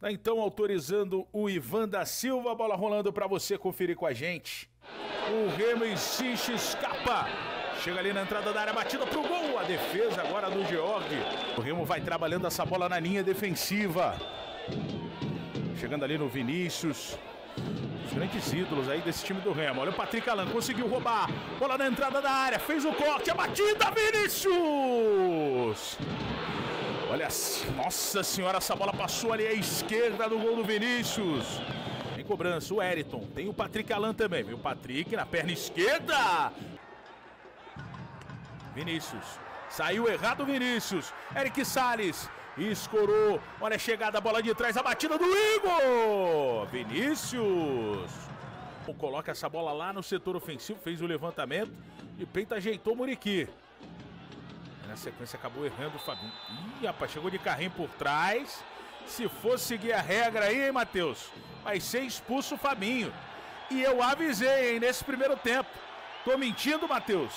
Tá então autorizando o Ivan da Silva, bola rolando para você conferir com a gente. O Remo insiste, escapa. Chega ali na entrada da área, batida pro gol. A defesa agora do Georg. O Remo vai trabalhando essa bola na linha defensiva. Chegando ali no Vinícius. Os grandes ídolos aí desse time do Remo. Olha o Patrick Alan, conseguiu roubar. Bola na entrada da área, fez o corte, a batida, Vinícius! Olha, nossa senhora, essa bola passou ali à esquerda do gol do Vinícius. Em cobrança, o Eriton. Tem o Patrick Alan também, viu? Patrick na perna esquerda. Vinícius. Saiu errado Vinícius. Eric Salles. Escorou. Olha a chegada, a bola de trás, a batida do Igor. Vinícius. Coloca essa bola lá no setor ofensivo, fez o levantamento. E peito ajeitou o Muriqui. Na sequência acabou errando o Fabinho. Ih, rapaz, chegou de carrinho por trás. Se fosse seguir a regra aí, hein, Matheus? Vai ser expulso o Fabinho. E eu avisei, hein, nesse primeiro tempo. Tô mentindo, Matheus?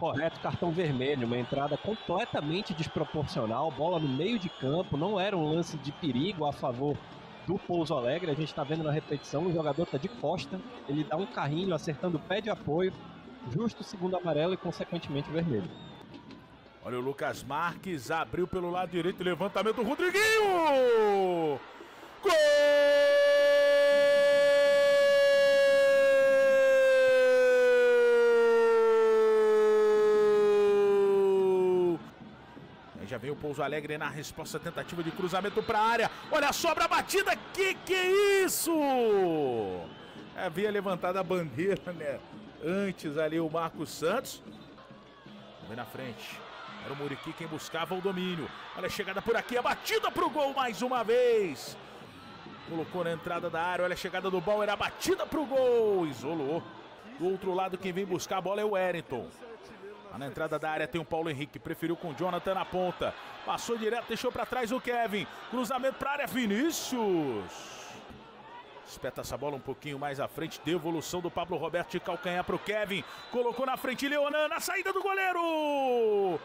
Correto, cartão vermelho, uma entrada completamente desproporcional, bola no meio de campo, não era um lance de perigo a favor do Pouso Alegre, a gente está vendo na repetição, o jogador está de costa, ele dá um carrinho acertando o pé de apoio, justo segundo amarelo e consequentemente vermelho. Olha o Lucas Marques, abriu pelo lado direito, levantamento, Rodriguinho! Gol! já vem o Pouso Alegre na resposta, tentativa de cruzamento para a área. Olha a sobra batida, que que é isso? Havia levantado a bandeira, né? Antes ali o Marcos Santos. Vem na frente. Era o Muriqui quem buscava o domínio. Olha a chegada por aqui, a batida pro gol mais uma vez. Colocou na entrada da área, olha a chegada do Bauer, a batida pro gol. Isolou. Do outro lado, quem vem buscar a bola é o Wellington. Na entrada da área tem o Paulo Henrique, preferiu com o Jonathan na ponta. Passou direto, deixou para trás o Kevin. Cruzamento para área, Vinícius. Espeta essa bola um pouquinho mais à frente. Devolução do Pablo Roberto de calcanhar para o Kevin. Colocou na frente Leonan na saída do goleiro.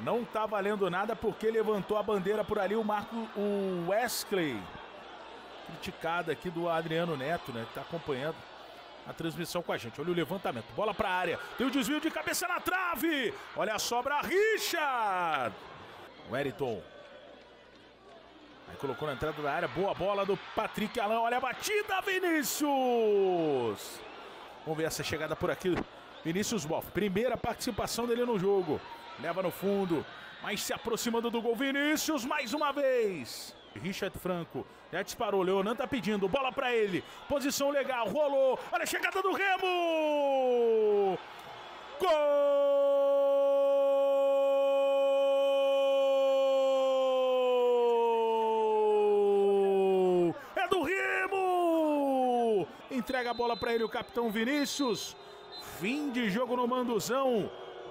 Não tá valendo nada porque levantou a bandeira por ali o Marco o Wesley. Criticada aqui do Adriano Neto, né? Que tá acompanhando a transmissão com a gente. Olha o levantamento. Bola para a área. Tem o desvio de cabeça na trave. Olha a sobra Richard. O Aí colocou na entrada da área, boa bola do Patrick Alain. Olha a batida, Vinícius! Vamos ver essa chegada por aqui. Vinícius Boff, primeira participação dele no jogo. Leva no fundo, mas se aproximando do gol. Vinícius mais uma vez. Richard Franco já disparou. Leonan tá pedindo, bola para ele. Posição legal, rolou. Olha a chegada do Remo! Entrega a bola para ele o capitão Vinícius. Fim de jogo no Manduzão.